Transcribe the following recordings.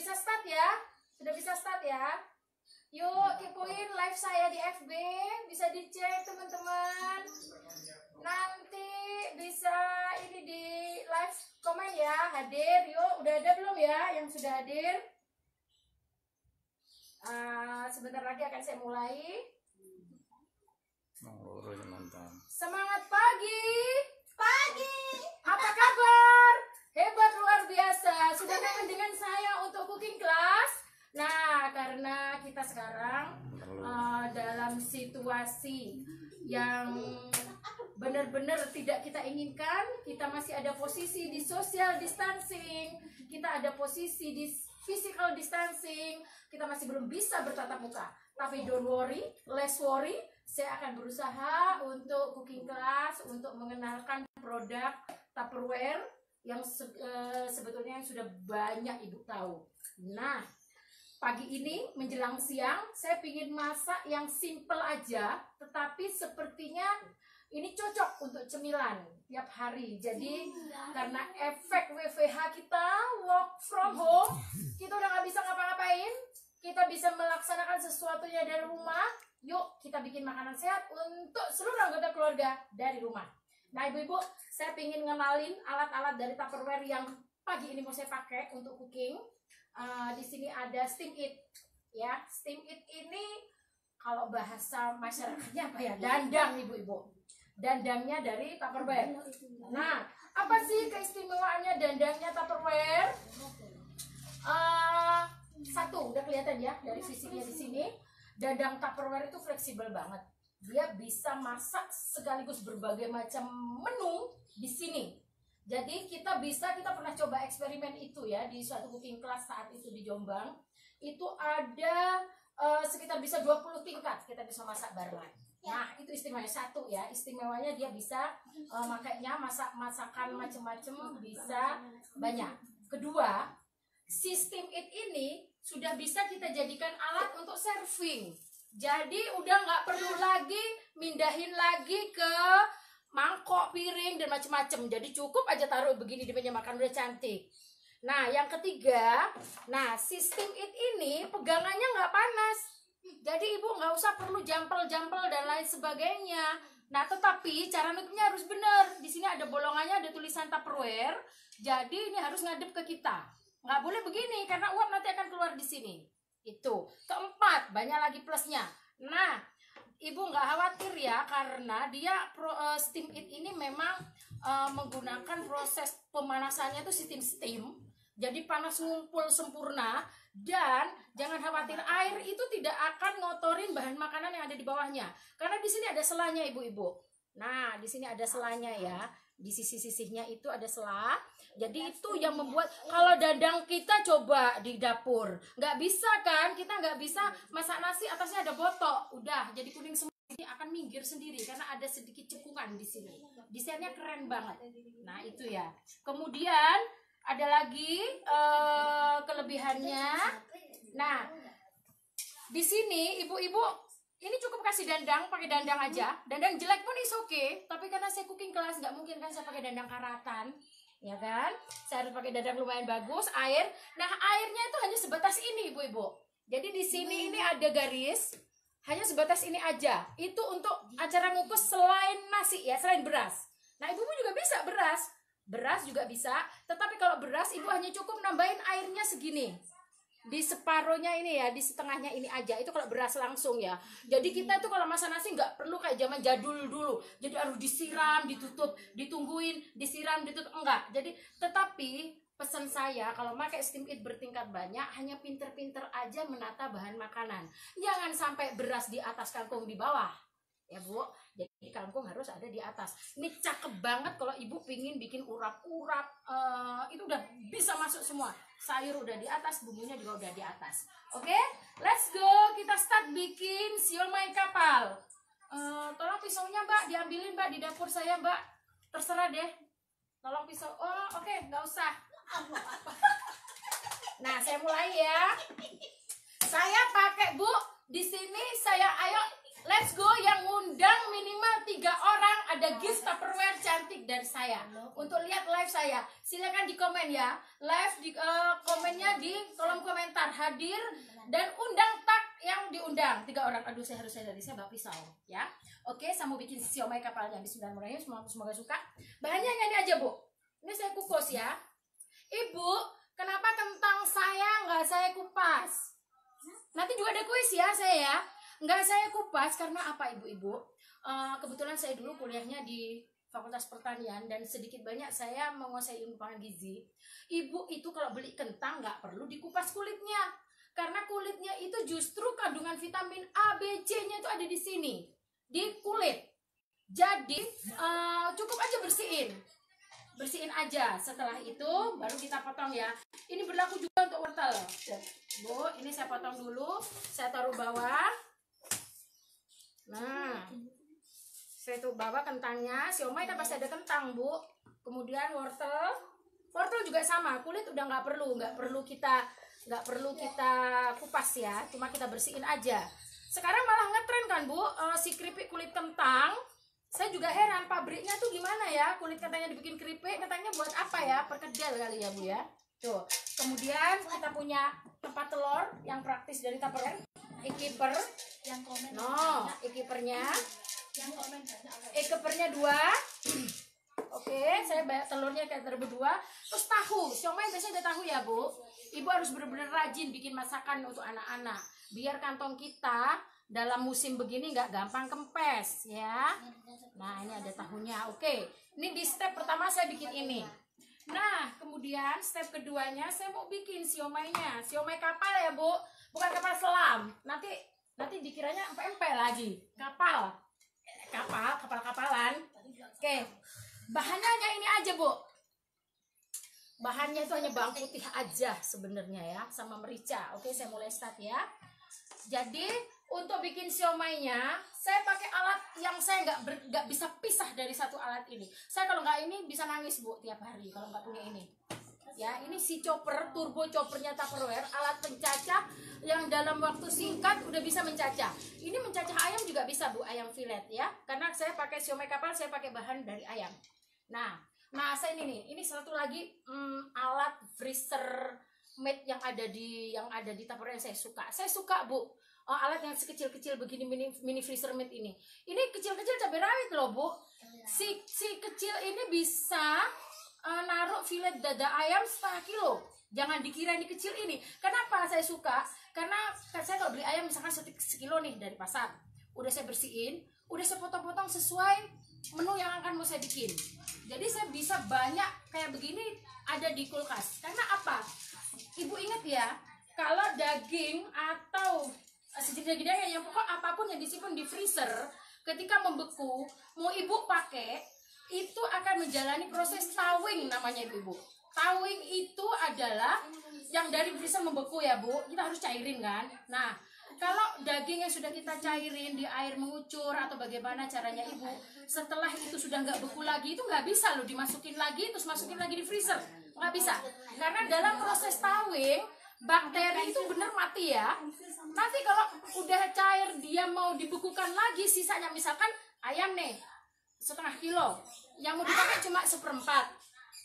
bisa start ya? Sudah bisa start ya? Yuk, kepoin live saya di FB, bisa dicek teman-teman. Nanti bisa ini di live komen ya, hadir. Yuk, udah ada belum ya yang sudah hadir? Ah, sebentar lagi akan saya mulai. Mantap. Semangat pagi. Pagi. Apa kabar? Hebat luar biasa. Sudah kangen dengan saya untuk cooking class? Nah, karena kita sekarang uh, dalam situasi yang benar-benar tidak kita inginkan, kita masih ada posisi di social distancing, kita ada posisi di physical distancing, kita masih belum bisa bertatap muka. Tapi don't worry, less worry, saya akan berusaha untuk cooking class, untuk mengenalkan produk Tupperware yang se uh, sebetulnya yang sudah banyak ibu tahu. Nah, pagi ini menjelang siang saya ingin masak yang simple aja, tetapi sepertinya ini cocok untuk cemilan tiap hari. Jadi karena efek WFH kita work from home, kita udah nggak bisa ngapa-ngapain, kita bisa melaksanakan sesuatunya dari rumah. Yuk kita bikin makanan sehat untuk seluruh anggota keluarga dari rumah. Nah ibu-ibu, saya ingin ngenalin alat-alat dari Tupperware yang pagi ini mau saya pakai untuk cooking. Uh, di sini ada steam it, ya. Steam it ini kalau bahasa masyarakatnya apa ya? Dandang ibu-ibu. Dandangnya dari Tupperware. Nah, apa sih keistimewaannya dandangnya Tupperware? Uh, satu, udah kelihatan ya dari fisiknya di sini. Dandang Tupperware itu fleksibel banget. Dia bisa masak sekaligus berbagai macam menu di sini. Jadi kita bisa, kita pernah coba eksperimen itu ya di suatu cooking class saat itu di Jombang. Itu ada uh, sekitar bisa 20 tingkat kita bisa masak barengan. Nah, itu istimewanya satu ya. Istimewanya dia bisa uh, makanya masak masakan macam-macam bisa banyak. Kedua, sistem it ini sudah bisa kita jadikan alat untuk serving. Jadi udah nggak perlu lagi mindahin lagi ke mangkok, piring dan macam-macam. Jadi cukup aja taruh begini di meja makan udah cantik. Nah, yang ketiga, nah sistem it ini pegangannya nggak panas. Jadi ibu nggak usah perlu jampel-jampel dan lain sebagainya. Nah, tetapi cara nutupnya harus benar. Di sini ada bolongannya, ada tulisan Tupperware. Jadi ini harus ngadep ke kita. Nggak boleh begini karena uap nanti akan keluar di sini. Itu. Keempat, banyak lagi plusnya. Nah, ibu nggak khawatir ya karena dia pro, uh, steam it ini memang uh, menggunakan proses pemanasannya itu sistem steam. Jadi panas ngumpul sempurna dan jangan khawatir air itu tidak akan ngotorin bahan makanan yang ada di bawahnya. Karena di sini ada selanya ibu-ibu. Nah, di sini ada selanya ya. Di sisi-sisinya itu ada sela. Jadi itu yang membuat kalau dadang kita coba di dapur, nggak bisa kan? Kita nggak bisa masak nasi atasnya ada botok, udah jadi kuning semua. Ini akan minggir sendiri karena ada sedikit cekungan di sini. Desainnya keren banget. Nah itu ya. Kemudian ada lagi uh, kelebihannya. Nah di sini ibu-ibu ini cukup kasih dandang pakai dandang aja. Dandang jelek pun is oke okay. tapi karena saya cooking kelas nggak mungkin kan saya pakai dandang karatan. Ya kan? Saya harus pakai dandang lumayan bagus air. Nah airnya itu hanya sebatas ini ibu-ibu jadi di sini ini ada garis hanya sebatas ini aja. Itu untuk acara ngukus selain nasi ya selain beras. Nah ibu-ibu juga bisa beras. Beras juga bisa. Tetapi kalau beras ibu hanya cukup nambahin airnya segini di separohnya ini ya di setengahnya ini aja. Itu kalau beras langsung ya. Jadi kita tuh kalau masak nasi nggak perlu kayak zaman jadul dulu. Jadi harus disiram ditutup ditungguin disiram ditutup. Enggak. Jadi tetapi pesan saya kalau pakai steam it bertingkat banyak hanya pinter-pinter aja menata bahan makanan. Jangan sampai beras di atas kangkung di bawah ya bu. Jadi kangkung harus ada di atas. Ini cakep banget kalau ibu pingin bikin urap-urap uh, itu udah bisa masuk semua. Sayur udah di atas bumbunya juga udah di atas. Oke? Okay? let's go. Kita start bikin siomay kapal. Uh, tolong pisaunya mbak. Diambilin mbak di dapur saya mbak. Terserah deh. Tolong pisau. Oh oke. Okay, nggak usah. Nah saya mulai ya. Saya pakai bu. Di sini saya ayo let's go yang undang minimal tiga orang. Ada gift tupperware cantik dari saya. Untuk lihat live saya silakan di komen ya. Live di eh, komennya di kolom komentar. Hadir dan undang tak yang diundang. Tiga orang. Aduh saya harus saya dari saya bawa pisau ya. Oke saya mau bikin siomay kapalnya. Bismillahirrahmanirrahim. Semoga semoga suka. Bahannya ini aja bu. Ini saya kukus ya. Ibu kenapa kentang saya nggak saya kupas? Nanti juga ada kuis ya saya ya nggak saya kupas karena apa ibu-ibu Eh, kebetulan saya dulu kuliahnya di Fakultas Pertanian dan sedikit banyak saya menguasai ilmu pangan gizi ibu itu kalau beli kentang nggak perlu dikupas kulitnya karena kulitnya itu justru kandungan vitamin A, B, C-nya itu ada di sini di kulit. Jadi eh, cukup aja bersihin, bersihin aja. Setelah itu baru kita potong ya. Ini berlaku juga untuk wortel. Bu, ini saya potong dulu. Saya taruh bawah. Nah, saya tuh bawah kentangnya. Siomay kan pasti ada kentang bu. Kemudian wortel, wortel juga sama. Kulit udah nggak perlu, nggak perlu kita nggak perlu kita kupas ya cuma kita bersihin aja. Sekarang malah ngetren kan bu eh, si keripik kulit kentang. Saya juga heran pabriknya tuh gimana ya? Kulit kentangnya dibikin keripik katanya buat apa ya? Perkedel kali ya bu ya. Tuh kemudian kita punya tempat telur yang praktis dari Tupperware komen no e-keepernya yang komen banyak e-keepernya dua Oke, saya bayar telurnya kayak terberdua. Terus tahu, siomay biasanya ada tahu ya bu. Ibu harus benar-benar rajin bikin masakan untuk anak-anak. Biar kantong kita dalam musim begini nggak gampang kempes ya. Nah ini ada tahunya. Oke, ini di step pertama saya bikin ini. Nah kemudian step keduanya saya mau bikin siomaynya. Siomay kapal ya bu, bukan kapal selam. Nanti nanti dikiranya empe-empe lagi. Kapal, kapal, kapal-kapalan. Oke, bahannya hanya ini aja bu. Bahannya itu hanya bawang putih aja sebenarnya ya sama merica. Oke saya mulai start ya. Jadi untuk bikin siomaynya saya pakai alat yang saya nggak nggak bisa pisah dari satu alat ini. Saya kalau nggak ini bisa nangis bu tiap hari kalau nggak punya ini ya ini si chopper turbo choppernya Tupperware alat pencacah yang dalam waktu singkat udah bisa mencacah. Ini mencacah ayam juga bisa bu ayam filet ya. Karena saya pakai siomay kapal saya pakai bahan dari ayam. Nah nah saya ini nih ini satu lagi hmm, alat freezer made yang ada di yang ada di Tupperware yang saya suka. Saya suka bu Oh, alat yang sekecil-kecil begini mini mini freezer made ini. Ini kecil-kecil cabai rawit loh bu. Si si kecil ini bisa eh, naruh filet dada ayam setengah kilo. Jangan dikira ini kecil ini. Kenapa saya suka? Karena kan saya kalau beli ayam misalkan sekilo nih dari pasar. Udah saya bersihin udah saya potong-potong sesuai menu yang akan mau saya bikin. Jadi saya bisa banyak kayak begini ada di kulkas. Karena apa? Ibu ingat ya kalau daging atau eh, sejenis daging yang pokok apa pun yang disimpan di freezer ketika membeku mau ibu pakai itu akan menjalani proses tawing namanya ibu tawing itu adalah yang dari freezer membeku ya bu. Kita harus cairin kan? Nah kalau daging yang sudah kita cairin di air mengucur atau bagaimana caranya ibu setelah itu sudah nggak beku lagi itu nggak bisa loh dimasukin lagi terus masukin lagi di freezer. Nggak bisa. Karena dalam proses tawing bakteri itu benar mati ya. Nanti kalau udah cair dia mau dibekukan lagi sisanya. Misalkan ayam nih setengah kilo. Yang mau dipakai cuma seperempat.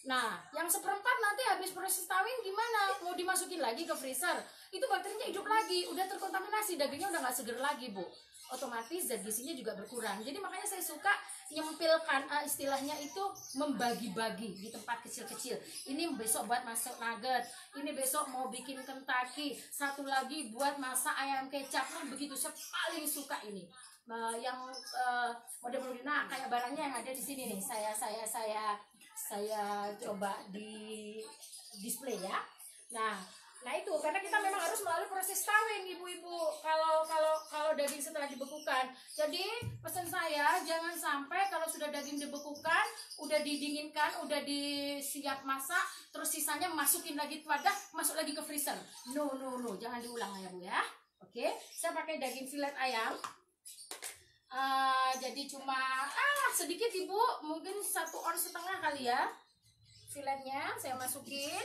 Nah yang seperempat nanti habis proses tawing gimana? Mau dimasukin lagi ke freezer? Itu bakterinya hidup lagi udah terkontaminasi dagingnya udah nggak seger lagi bu. Otomatis zat gizinya juga berkurang. Jadi makanya saya suka nyempilkan eh, istilahnya itu membagi-bagi di tempat kecil-kecil. Ini besok buat masak nugget ini besok mau bikin Kentucky satu lagi buat masak ayam kecap. Nah, begitu saya paling suka ini Nah, yang eh, model-model kayak barangnya yang ada di sini nih. Saya saya saya saya coba di display ya. Nah nah itu karena kita memang harus melalui proses tawing ibu-ibu. Kalau kalau kalau daging setelah dibekukan. Jadi pesan saya jangan sampai kalau sudah daging dibekukan udah didinginkan udah disiap masak terus sisanya masukin lagi ke wadah masuk lagi ke freezer. No no no. Jangan diulang ya bu ya. Oke? Saya pakai daging filet ayam Eh, jadi cuma ah sedikit ibu. Mungkin satu on setengah kali ya. Filetnya saya masukin.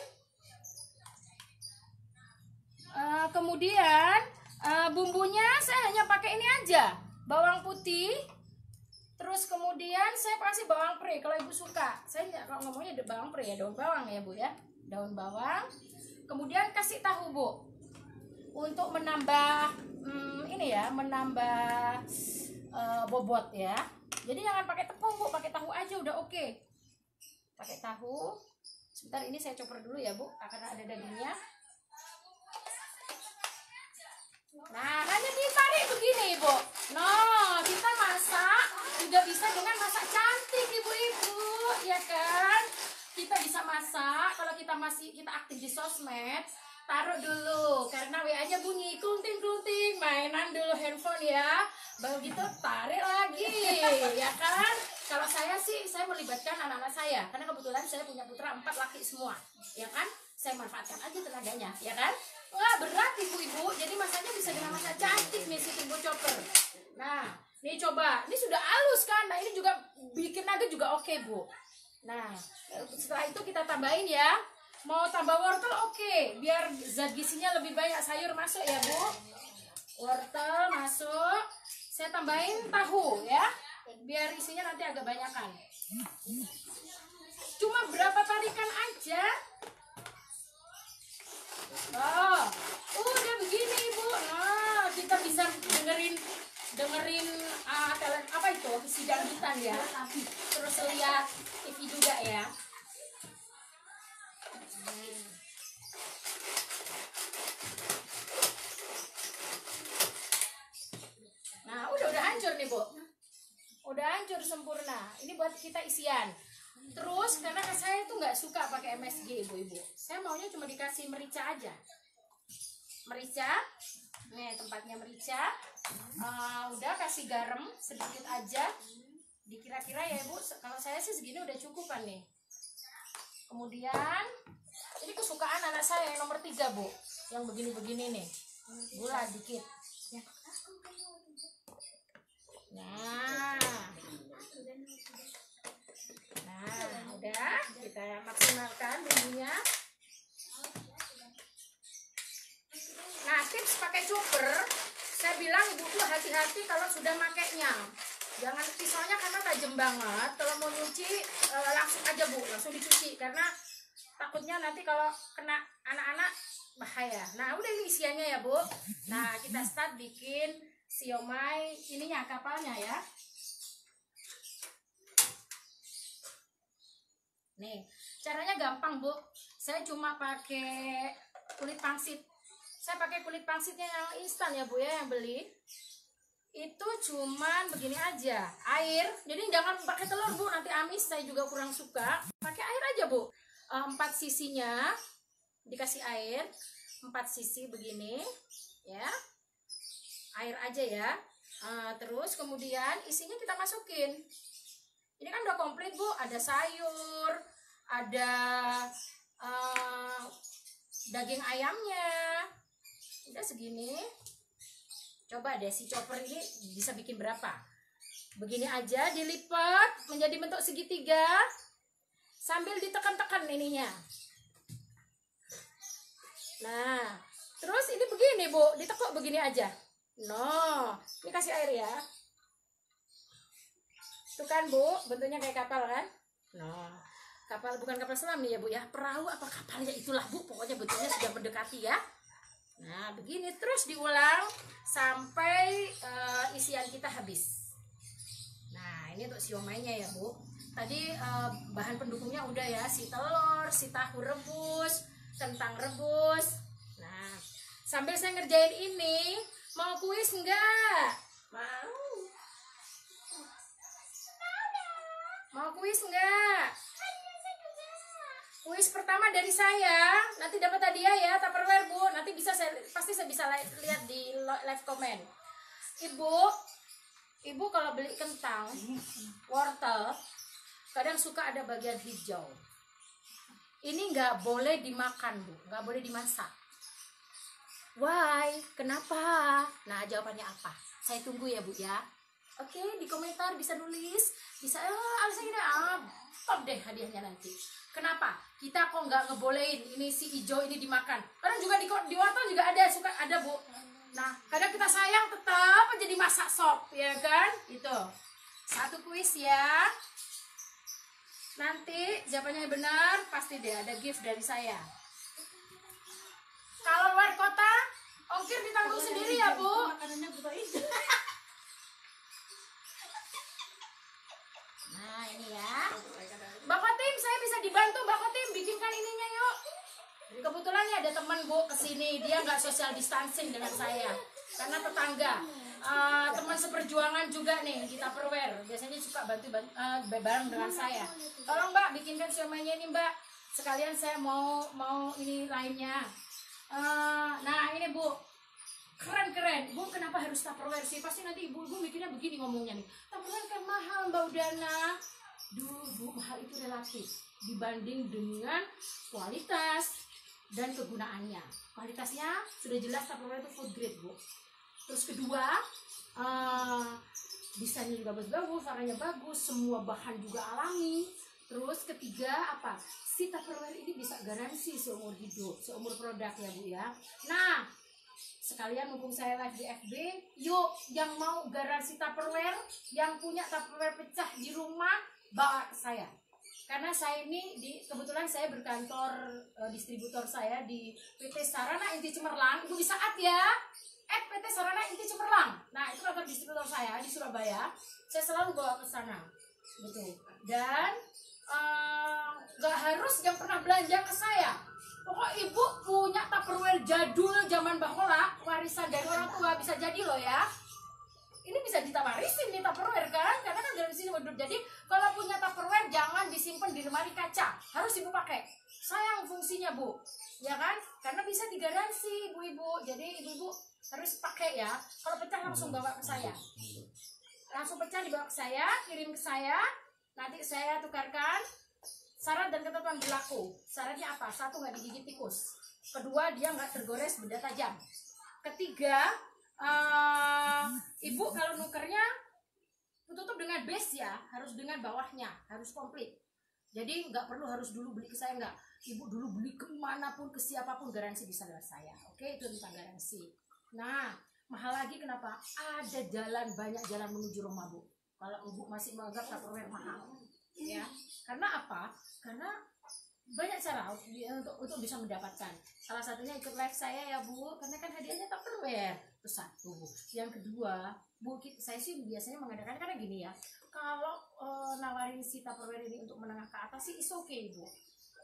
Eh, kemudian eh, bumbunya saya hanya pakai ini aja. Bawang putih. Terus kemudian saya kasih bawang pre kalau ibu suka. Saya nggak kalau ngomongnya ada bawang pre ya daun bawang ya bu ya. Daun bawang. Kemudian kasih tahu bu. Untuk menambah hmm, ini ya menambah eh, bobot ya. Jadi jangan pakai tepung bu. Pakai tahu aja udah oke. Pakai tahu. Sebentar ini saya chopper dulu ya bu karena ada dagingnya. Nah hanya ditarik begini ibu no kita masak juga bisa dengan masak cantik ibu-ibu. Ya kan? Kita bisa masak. Kalau kita masih kita aktif di sosmed taruh dulu karena WA nya bunyi kulting kulting mainan dulu handphone ya. Baru gitu tarik lagi ya kan? Kalau saya sih saya melibatkan anak-anak saya. Karena kebetulan saya punya putra empat laki semua ya kan? Saya manfaatkan aja tenaganya ya kan? Nggak berat ibu-ibu. Jadi masaknya bisa dengan masak cantik nih si tumbuh chopper. Nah nih coba. Ini sudah halus kan? Nah ini juga bikin nugget juga oke bu. Nah setelah itu kita tambahin ya mau tambah wortel oke. Biar zat gizinya lebih banyak sayur masuk ya bu. Wortel masuk. Saya tambahin tahu ya. Biar isinya nanti agak banyakan. Cuma berapa tarikan aja. Oh udah begini ibu nah kita bisa dengerin dengerin uh, tele- apa itu? Si dangdutan ya. Terus lihat TV juga ya Nah, udah udah hancur nih, Bu. Udah hancur sempurna. Ini buat kita isian. Terus karena saya tuh nggak suka pakai MSG, Ibu-ibu. Saya maunya cuma dikasih merica aja. Merica. Nih, tempatnya merica. Eh, udah kasih garam sedikit aja. Dikira-kira ya, Bu, se- kalau saya sih segini udah cukupan nih. Kemudian ini kesukaan anak saya yang nomor tiga, Bu. Yang begini-begini nih. Gula dikit. Nah. Nah, kita maksimalkan bumbunya. Nah, tips pakai chopper, saya bilang ibu tuh hati-hati kalau sudah makainya. Jangan pisaunya karena tajam banget. Kalau mau nyuci eh, langsung aja bu, langsung dicuci karena takutnya nanti kalau kena anak-anak bahaya. Nah, udah ini isiannya ya bu. Nah, kita start bikin siomay ininya kapalnya ya. Nih, caranya gampang bu. Saya cuma pakai kulit pangsit. Saya pakai kulit pangsitnya yang instan ya bu ya yang beli. Itu cuman begini aja, air. Jadi jangan pakai telur bu, nanti amis saya juga kurang suka. Pakai air aja bu. Eh, Empat sisinya dikasih air, empat sisi begini, ya. Air aja ya. Eh, terus kemudian isinya kita masukin. Ini kan udah komplit bu, ada sayur, ada eh, daging ayamnya, udah segini. Coba deh si chopper ini bisa bikin berapa? Begini aja dilipat menjadi bentuk segitiga sambil ditekan-tekan ininya. Nah, terus ini begini bu, ditekuk begini aja. No, ini kasih air ya. Tuh kan bu, bentuknya kayak kapal kan? No, kapal bukan kapal selam nih ya bu ya, perahu apa kapal ya itulah bu, pokoknya bentuknya sudah mendekati ya. Nah, begini terus diulang sampai eh, isian kita habis. Nah, ini untuk siomainya ya, Bu. Tadi eh, bahan pendukungnya udah ya, si telur, si tahu rebus, kentang rebus. Nah, sambil saya ngerjain ini, mau kuis enggak? Mau. Mau kuis enggak? Kuis pertama dari saya, nanti dapat hadiah ya Tupperware Bu. Nanti bisa saya pasti saya bisa li- lihat di live comment. Ibu, Ibu kalau beli kentang, wortel, kadang suka ada bagian hijau. Ini nggak boleh dimakan Bu, nggak boleh dimasak. Why? Kenapa? Nah jawabannya apa? Saya tunggu ya Bu ya. Oke di komentar bisa nulis, bisa oh, alasan gini ah, top deh hadiahnya nanti. Kenapa? Kita kok nggak ngebolehin ini si hijau ini dimakan? Kadang juga di, di wortel juga ada suka ada Bu. Nah, kadang kita sayang tetap jadi masak sop, ya kan? Itu. Satu kuis ya. Nanti jawabannya benar, pasti deh ada gift dari saya. Kalau luar kota, ongkir ditanggung sendiri ya, Bu. Makanannya. Nah, ini ya. Mbak Kotim, saya bisa dibantu Mbak Kotim bikinkan ininya yuk. Kebetulan ya ada teman Bu ke sini, dia nggak social distancing dengan saya karena tetangga. Eh, teman seperjuangan juga nih di Tupperware biasanya suka bantu, bantu eh, bareng dengan saya. Tolong mbak bikinkan siomaynya ini mbak. Sekalian saya mau mau ini lainnya. Eh, nah ini bu. Keren keren. Bu kenapa harus Tupperware sih? Pasti nanti ibu ibu mikirnya begini ngomongnya nih. Tupperware kan mahal mbak Udana. Dulu bu mahal itu relatif dibanding dengan kualitas dan kegunaannya. Kualitasnya sudah jelas Tupperware itu food grade bu terus kedua eh, desainnya juga bagus-bagus warnanya bagus semua bahan juga alami. Terus ketiga apa? Si Tupperware ini bisa garansi seumur hidup seumur produk ya bu ya. Nah sekalian mumpung saya live di FB yuk yang mau garansi Tupperware yang punya Tupperware pecah di rumah bawa saya. Karena saya ini di kebetulan saya berkantor eh, distributor saya di PT Sarana Inti Cemerlang. Ibu bisa at ya at PT Sarana Inti Cemerlang. Nah itu kantor distributor saya di Surabaya. Saya selalu bawa ke sana. Gitu. Dan eh, nggak harus yang pernah belanja ke saya. Pokok ibu punya Tupperware jadul zaman bahola warisan dari orang tua bisa jadi loh ya. Ini bisa ditawarisin nih Tupperware kan karena kan dari sini hidup jadi kalau punya Tupperware jangan disimpan di lemari kaca. Harus ibu pakai. Sayang fungsinya bu. Ya kan? Karena bisa digaransi ibu-ibu jadi ibu-ibu harus pakai ya. Kalau pecah langsung bawa ke saya. Langsung pecah dibawa ke saya kirim ke saya. Nanti saya tukarkan syarat dan ketentuan berlaku. Syaratnya apa? Satu nggak digigit tikus. Kedua dia nggak tergores benda tajam. Ketiga eh, ibu kalau nukernya tutup dengan base ya. Harus dengan bawahnya. Harus komplit. Jadi nggak perlu harus dulu beli ke saya nggak. Ibu dulu beli ke mana pun ke siapa pun garansi bisa lewat saya. Oke itu tentang garansi nah mahal lagi kenapa? Ada jalan banyak jalan menuju rumah bu. Kalau ibu masih menganggap Tupperware mahal ya. Karena apa? Karena banyak cara untuk untuk bisa mendapatkan. Salah satunya ikut live saya ya bu karena kan hadiahnya Tupperware itu satu. Yang kedua bu saya sih biasanya mengadakan karena gini ya kalau eh, nawarin si Tupperware ini untuk menengah ke atas sih is okay bu.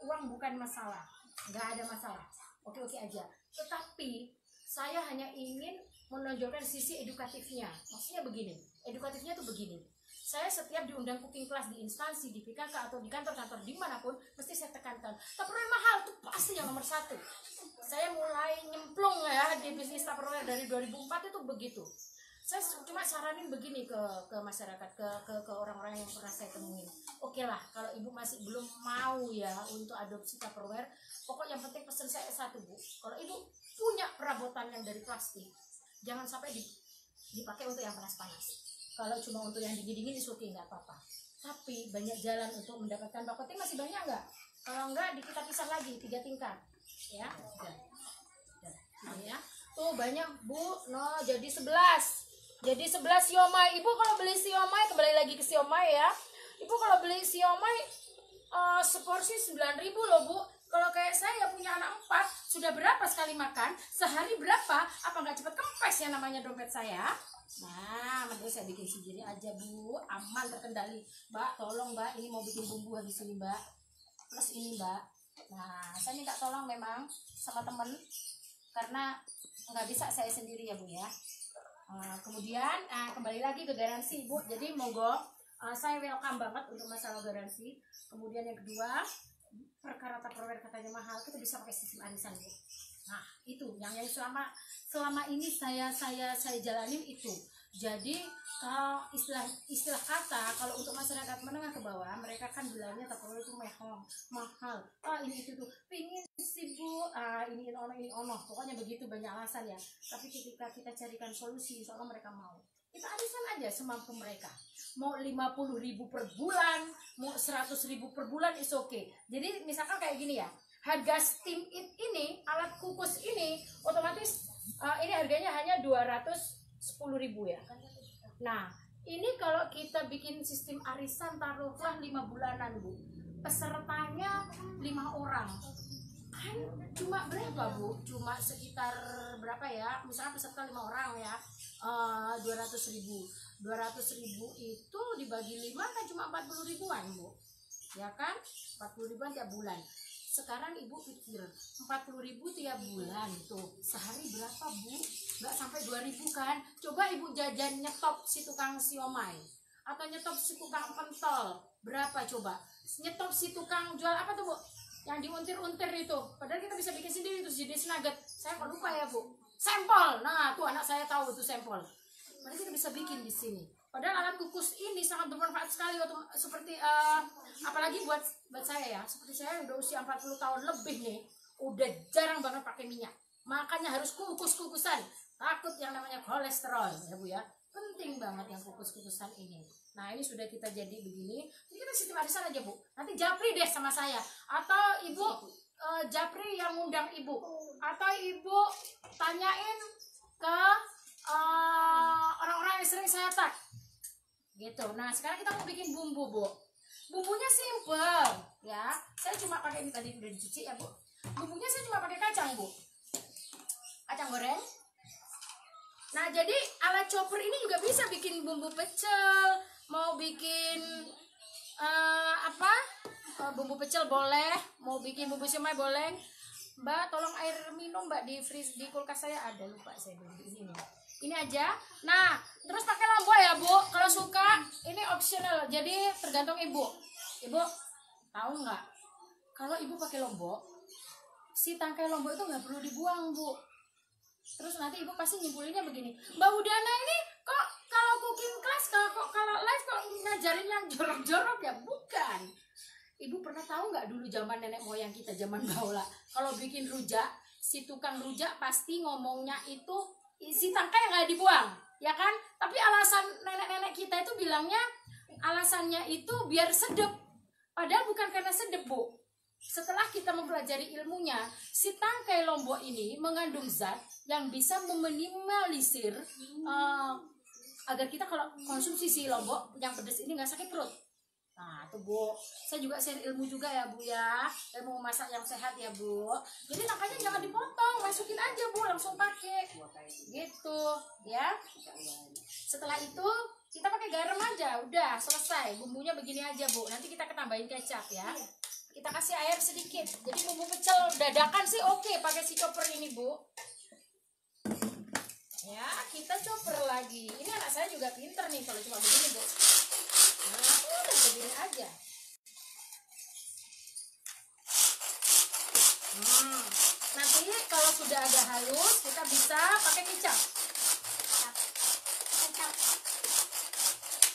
Uang bukan masalah. Nggak ada masalah. Oke oke aja. Tetapi saya hanya ingin menonjolkan sisi edukatifnya. Maksudnya begini edukatifnya tuh begini. Saya setiap diundang cooking class di instansi di PKK atau di kantor-kantor di mana pun mesti saya tekankan. Tupperware mahal tuh pasti yang nomor satu. Saya mulai nyemplung ya di bisnis Tupperware dari 2004 itu begitu. Saya cuma saranin begini ke ke masyarakat ke ke, ke orang-orang yang pernah saya temuin oke lah kalau ibu masih belum mau ya untuk adopsi Tupperware pokok yang penting pesan saya satu bu. Kalau ibu punya perabotan yang dari plastik jangan sampai di, dipakai untuk yang panas-panas. Kalau cuma untuk yang dingin-dingin itu oke nggak apa-apa. Tapi banyak jalan untuk mendapatkan bakotin masih banyak nggak? Kalau enggak di kita pisah lagi tiga tingkat. Ya udah. Udah. Ini ya. Tuh banyak bu. No jadi 11 jadi 11 siomay. Ibu kalau beli siomay kembali lagi ke siomay ya ibu kalau beli siomay eh, seporsi 9000 loh bu. Kalau kayak saya punya anak empat sudah berapa sekali makan? Sehari berapa? Apa nggak cepet kempes ya namanya dompet saya? Nah makanya saya bikin sendiri aja bu. Aman terkendali. Mbak tolong mbak. Ini mau bikin bumbu habis ini mbak. Plus ini mbak. Nah saya minta tolong memang sama temen. Karena nggak bisa saya sendiri ya bu ya. Uh, kemudian uh, kembali lagi ke garansi bu. Jadi monggo uh, saya welcome banget untuk masalah garansi kemudian yang kedua perkara Tupperware katanya mahal kita bisa pakai sistem arisan bu nah itu. Yang yang selama selama ini saya saya saya jalanin itu. Jadi kalau istilah istilah kata kalau untuk masyarakat menengah ke bawah mereka kan bilangnya Tupperware itu mahal mahal. Ah ini itu tuh. Pingin sih bu. Ah ini ono ini ono pokoknya begitu banyak alasan ya. Tapi ketika kita carikan solusi soalnya mereka mau kita arisan aja semampu mereka. Mau 50 ribu per bulan mau 100 ribu per bulan is oke jadi misalkan kayak gini ya harga steam it ini alat kukus ini otomatis Eh, ini harganya hanya 210.000 ya. Nah, ini kalau kita bikin sistem arisan taruhlah lima bulanan bu, pesertanya lima orang, kan cuma berapa bu? Cuma sekitar berapa ya? Misalnya peserta lima orang ya, dua ratus ribu, dua ratus ribu itu dibagi lima kan cuma empat puluh ribuan bu, ya kan? Empat puluh ribuan tiap bulan. Sekarang ibu pikir empat puluh ribu tiap bulan tuh sehari berapa bu? nggak sampai 2000 kan coba ibu jajan nyetop si tukang siomay atau nyetop si tukang pentol berapa coba nyetop si tukang jual apa tuh bu yang diuntir-untir itu. Padahal kita bisa bikin sendiri tuh jadi nugget. Saya kok lupa ya bu. Sampel nah tuh anak saya tahu tuh sampel padahal kita bisa bikin di sini. Padahal alat kukus ini sangat bermanfaat sekali waktu seperti eh, apalagi buat buat saya ya. Seperti saya udah usia 40 tahun lebih nih udah jarang banget pakai minyak. Makanya harus kukus-kukusan. Takut yang namanya kolesterol ya bu ya penting banget yang kukus-kukusan ini. Nah ini sudah kita jadi begini. Jadi kita sistem arisan aja bu. Nanti japri deh sama saya. Atau ibu eh, japri yang ngundang ibu. Atau ibu tanyain ke eh, orang-orang yang sering saya tag. Gitu. Nah sekarang kita mau bikin bumbu bu. Bumbunya simple ya. Saya cuma pakai ini tadi udah dicuci ya bu. Bumbunya saya cuma pakai kacang bu. Kacang goreng Nah, jadi alat chopper ini juga bisa bikin bumbu pecel, mau bikin eh, apa? Eh, bumbu pecel boleh, mau bikin bumbu siomay boleh. Mbak, tolong air minum Mbak di freeze di kulkas saya ada lupa saya beli ini nih. Ini aja. Nah, terus pakai lombok ya, Bu. Kalau suka ini optional. Jadi tergantung Ibu. Ibu tahu nggak? Kalau Ibu pakai lombok, si tangkai lombok itu nggak perlu dibuang, Bu terus nanti ibu pasti nyimpulinnya begini mbak Udana ini kok kalau cooking class kalau kok kalau live kok ngajarin yang jorok-jorok ya? Bukan. Ibu pernah tahu nggak dulu zaman nenek moyang kita zaman baula kalau bikin rujak si tukang rujak pasti ngomongnya itu si tangkai yang nggak dibuang ya kan? Tapi alasan nenek-nenek kita itu bilangnya alasannya itu biar sedep. Padahal bukan karena sedep bu setelah kita mempelajari ilmunya, si tangkai lombok ini mengandung zat yang bisa meminimalisir eh, agar kita kalau konsumsi si lombok yang pedas ini nggak sakit perut. Nah, tuh Bu, saya juga share ilmu juga ya Bu ya, ilmu masak yang sehat ya Bu. Jadi tangkainya jangan dipotong, masukin aja Bu, langsung pakai. Gitu, ya. Setelah itu kita pakai garam aja, udah selesai. Bumbunya begini aja Bu. Nanti kita ketambahin kecap ya kita kasih air sedikit jadi bumbu pecel dadakan sih oke pakai si chopper ini bu ya kita chopper lagi ini anak saya juga pinter nih kalau cuma begini bu nah udah begini aja hmm. nanti kalau sudah agak halus kita bisa pakai Kecap.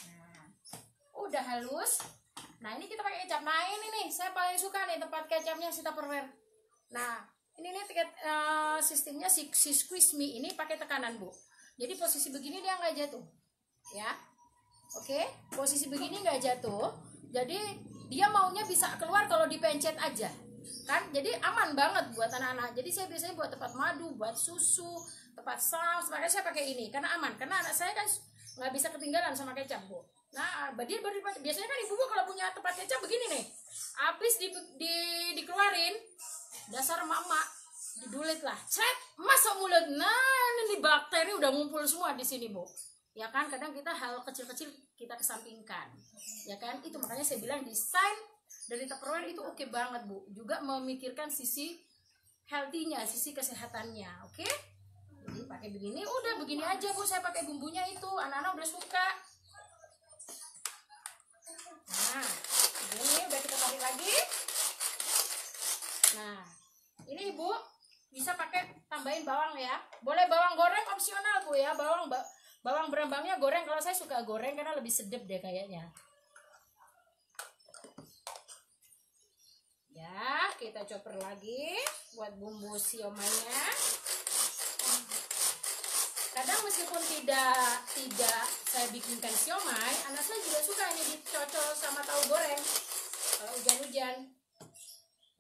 Nah, udah halus. Nah, ini kita pakai kecap. Nah, ini nih, saya paling suka nih tempat kecapnya si Tupperware. Nah, ini nih tiket eh, sistemnya si, si squeeze mie ini pakai tekanan, Bu. Jadi posisi begini dia nggak jatuh. Ya. Oke, posisi begini nggak jatuh. Jadi dia maunya bisa keluar kalau dipencet aja. Kan? Jadi aman banget buat anak-anak. Jadi saya biasanya buat tempat madu, buat susu, tempat saus, makanya saya pakai ini karena aman. Karena anak saya kan nggak bisa ketinggalan sama kecap, Bu. Nah, dia baru biasanya kan ibu kalau punya tempat kecap begini nih. Habis di, di dikeluarin dasar emak-emak didulit lah. Cret, masuk mulut. Nah, ini bakteri udah ngumpul semua di sini, Bu. Ya kan, kadang kita hal kecil-kecil kita kesampingkan. Ya kan? Itu makanya saya bilang desain dari Tupperware itu oke banget, Bu. Juga memikirkan sisi healthy-nya, sisi kesehatannya, oke? Jadi pakai begini, udah begini aja, Bu. Saya pakai bumbunya itu. Anak-anak udah suka. Nah, ini udah kita tarik lagi. Nah, ini ibu bisa pakai tambahin bawang ya. Boleh bawang goreng opsional bu ya. Bawang ba- bawang berambangnya goreng. Kalau saya suka goreng karena lebih sedap deh kayaknya. Ya, kita chopper lagi buat bumbu siomaynya. Kadang meskipun tidak tidak saya bikinkan siomay, anak saya juga suka ini dicocol sama tahu goreng. Kalau hujan-hujan.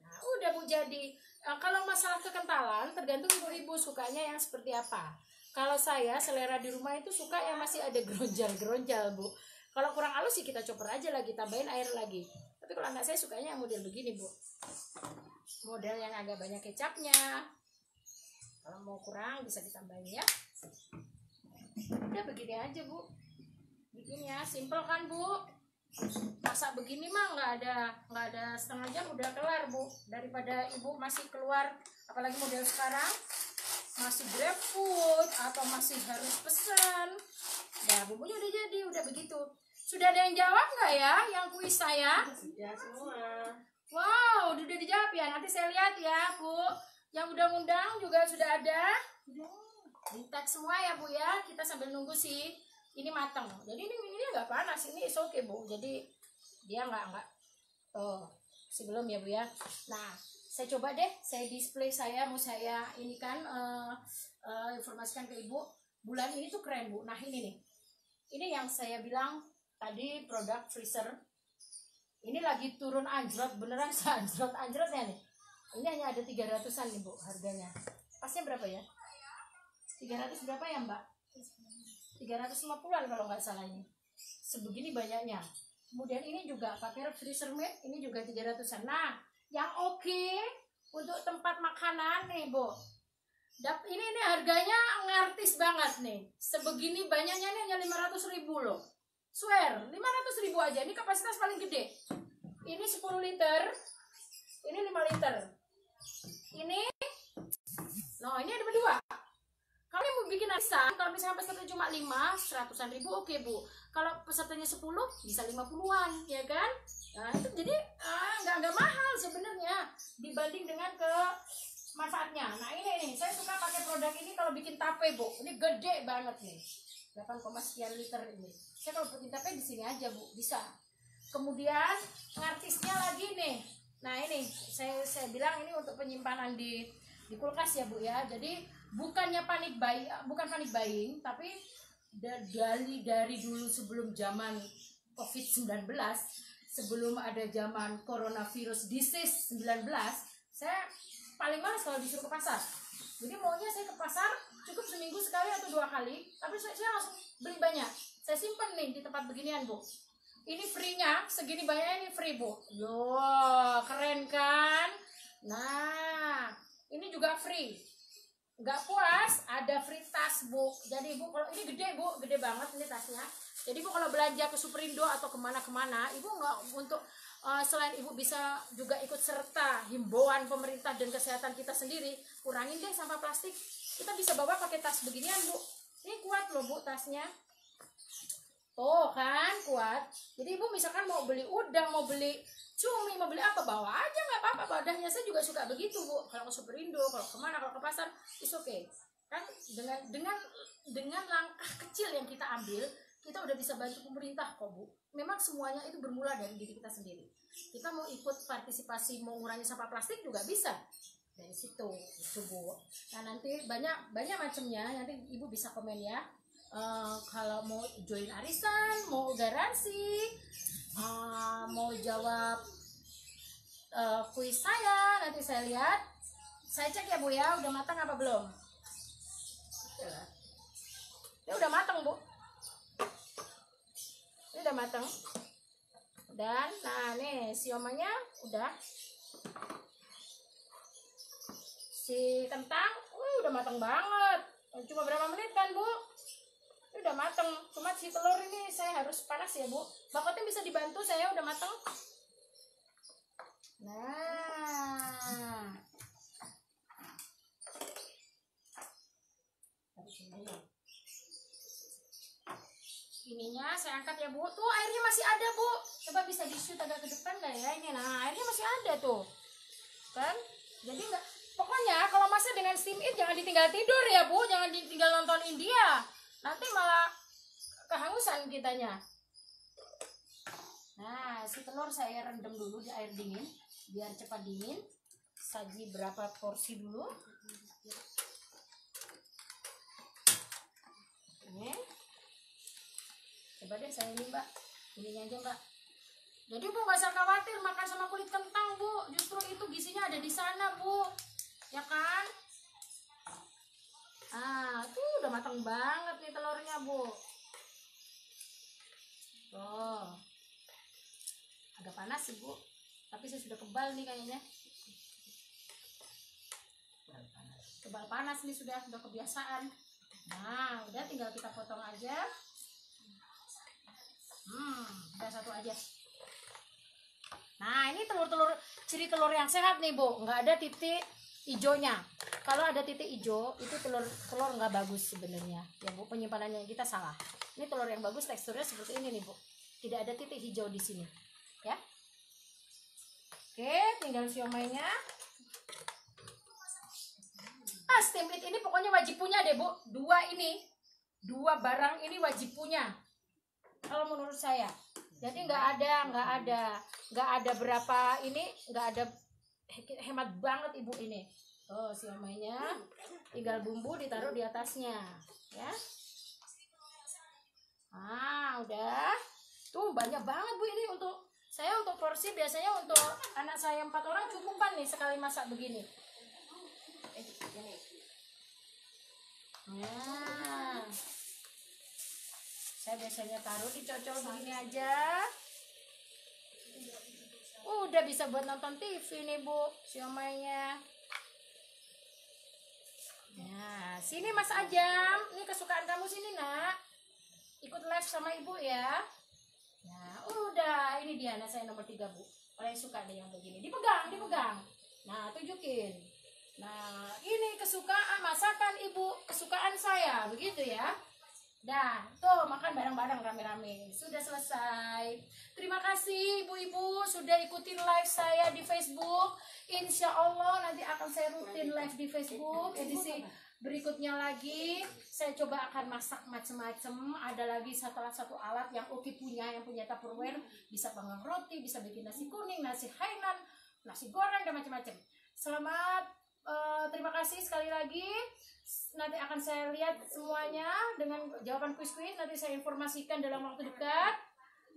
Nah, udah Bu jadi. Eh, kalau masalah kekentalan tergantung ibu-ibu sukanya yang seperti apa. Kalau saya selera di rumah itu suka yang masih ada geronjal-geronjal bu. Kalau kurang halus sih kita chopper aja lagi, tambahin air lagi. Tapi kalau anak saya sukanya yang model begini bu. Model yang agak banyak kecapnya. Kalau mau kurang bisa ditambahin ya. Udah begini aja bu. Bikin ya, simple kan bu? masak begini mah nggak ada nggak ada setengah jam udah kelar bu. Daripada ibu masih keluar apalagi model sekarang masih grab food atau masih harus pesan. Nah bumbunya udah jadi udah begitu. Sudah ada yang jawab nggak ya yang kuis saya? Sudah semua. wow udah dijawab ya. Nanti saya lihat ya bu. Yang undang-undang juga sudah ada di semua ya bu ya. Kita sambil nunggu sih ini matang jadi ini ini nggak panas. Ini oke bu. Jadi dia nggak nggak oh sebelum ya bu ya. Nah saya coba deh. Saya display saya mau saya ini kan eh, eh, informasikan ke ibu. Bulan ini tuh keren bu. Nah ini nih. Ini yang saya bilang tadi produk freezer. Ini lagi turun anjlok. Beneran anjlok anjloknya nih. Ini hanya ada 300an nih bu harganya. Pasnya berapa ya 300 berapa ya mbak? 350an kalau nggak salah ini. Sebegini banyaknya. Kemudian ini juga pakai freezer made ini juga 300an nah yang oke untuk tempat makanan nih bu. Ini nih harganya ngartis banget nih. Sebegini banyaknya nih hanya 500 ribu loh. Swear 500 ribu aja. Ini kapasitas paling gede. Ini 10 liter. Ini 5 liter. Ini no ini ada berdua yang mau bikin arisan, kalau misalnya peserta cuma 5, seratusan ribu oke bu. Kalau pesertanya 10, bisa 50-an, ya kan? Nah, itu jadi ah, nggak nggak mahal sebenarnya dibanding dengan ke manfaatnya. Nah ini nih, saya suka pakai produk ini kalau bikin tape bu. Ini gede banget nih, 8, sekian liter ini. Saya kalau bikin tape di sini aja bu, bisa. Kemudian ngartisnya lagi nih. Nah ini saya saya bilang ini untuk penyimpanan di di kulkas ya bu ya. Jadi bukannya panik buying, bukan panik buying, tapi da- dari dari dulu sebelum zaman COVID-19, sebelum ada zaman coronavirus disease 19, saya paling males kalau disuruh ke pasar. Jadi maunya saya ke pasar cukup seminggu sekali atau dua kali, tapi saya, saya langsung beli banyak. Saya simpen nih di tempat beginian, Bu. Ini free-nya, segini banyaknya ini free, Bu. Yo, keren kan? Nah, ini juga free nggak puas ada free tas bu. Jadi ibu kalau ini gede bu gede banget ini tasnya. Jadi ibu kalau belanja ke Superindo atau ke mana-kemana ibu nggak untuk eh, selain ibu bisa juga ikut serta himbauan pemerintah dan kesehatan kita sendiri kurangin deh sampah plastik. Kita bisa bawa pakai tas beginian bu. Ini kuat loh bu tasnya Tuh kan kuat. Jadi ibu misalkan mau beli udang, mau beli cumi, mau beli apa bawa aja nggak apa-apa. Wadahnya saya juga suka begitu bu. Kalau ke Superindo, kalau ke mana, kalau ke pasar, is okay. Kan dengan dengan dengan langkah kecil yang kita ambil, kita udah bisa bantu pemerintah kok bu. Memang semuanya itu bermula dari diri kita sendiri. Kita mau ikut partisipasi mau ngurangi sampah plastik juga bisa dari situ itu bu. Nah nanti banyak banyak macamnya. Nanti ibu bisa komen ya. Eh, kalau mau join arisan, mau garansi, eh, mau jawab eh, kuis saya, nanti saya lihat. Saya cek ya bu ya, udah matang apa belum? Ini udah matang bu. Ini udah matang. Dan nah nih siomanya udah. Si kentang, wih udah matang banget. Cuma berapa menit kan bu? Udah mateng. Cuma si telur ini saya harus panas ya bu. Bakotnya bisa dibantu saya udah mateng. Nah. Ininya saya angkat ya bu. Tuh airnya masih ada bu. Coba bisa di shoot agak ke depan nggak ya ini? Nah airnya masih ada tuh. Kan? Jadi nggak pokoknya kalau masak dengan steam it jangan ditinggal tidur ya bu. Jangan ditinggal nonton India nanti malah kehausan kitanya. Nah si telur saya rendam dulu di air dingin biar cepat dingin. Saji berapa porsi dulu? Ini coba deh saya ini mbak. Ini aja mbak. Jadi bu nggak usah khawatir makan sama kulit kentang bu. Justru itu gizinya ada di sana bu. Ya kan ah tuh udah matang banget nih telurnya bu. Tuh. Agak panas sih bu. Tapi saya sudah kebal nih kayaknya. Kebal panas. Nih sudah sudah kebiasaan. Nah udah tinggal kita potong aja. Hmm udah satu aja. Nah ini telur-telur ciri telur yang sehat nih bu. Nggak ada titik hijaunya kalau ada titik hijau itu telur telur nggak bagus sebenarnya. Ya bu penyimpanannya kita salah. Ini telur yang bagus teksturnya seperti ini nih bu. Tidak ada titik hijau di sini ya. Oke tinggal siomainya. Ah steamed ini pokoknya wajib punya deh bu. Dua ini. Dua barang ini wajib punya. Kalau menurut saya. Jadi nggak ada nggak ada nggak ada berapa ini nggak ada hemat banget ibu ini. Oh siomainya tinggal bumbu ditaruh di atasnya ya. Ah udah. Tuh banyak banget bu ini untuk saya untuk porsi biasanya untuk anak saya empat orang cukupan nih sekali masak begini. Nah, saya biasanya taruh dicocol begini aja. Udah bisa buat nonton TV nih bu, siomanya. Nah, sini Mas Ajam, ini kesukaan kamu sini nak. Ikut live sama ibu ya. Nah, udah ini dia anak saya nomor tiga bu. Paling suka deh yang begini. Dipegang, dipegang. Nah, tunjukin. Nah, ini kesukaan masakan ibu, kesukaan saya, begitu ya. Dah, tuh makan bareng-bareng rame-rame. Sudah selesai. Terima kasih ibu-ibu sudah ikutin live saya di Facebook. Insya Allah nanti akan saya rutin live di Facebook edisi berikutnya lagi. Saya coba akan masak macam-macam. Ada lagi setelah satu alat yang Uki punya, yang punya Tupperware. Bisa panggang roti, bisa bikin nasi kuning, nasi Hainan, nasi goreng dan macam-macam. Selamat uh, terima kasih sekali lagi. Nanti akan saya lihat semuanya dengan jawaban kuis-kuis. Nanti saya informasikan dalam waktu dekat.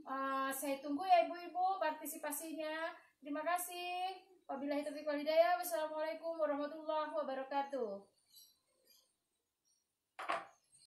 Uh, saya tunggu ya ibu-ibu partisipasinya. Terima kasih. Wabillahi taufiq walhidayah wassalamualaikum warahmatullahi wabarakatuh.